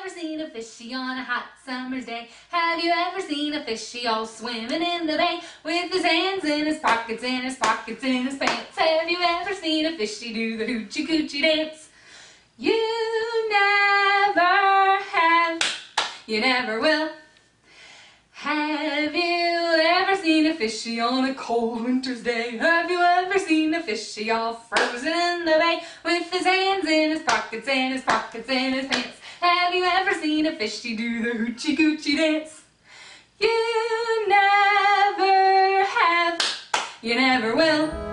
Have you ever seen a fishy on a hot summer's day? Have you ever seen a fishy all swimming in the bay with his hands in his pockets, and his pockets, in his pants? Have you ever seen a fishy do the hoochie coochie dance? You never have, you never will. Have you ever seen a fishy on a cold winter's day? Have you ever seen a fishy all frozen in the bay with his hands in his pockets, and his pockets, in his pants? Have you ever seen a fishy do the hoochie coochie dance? You never have, you never will.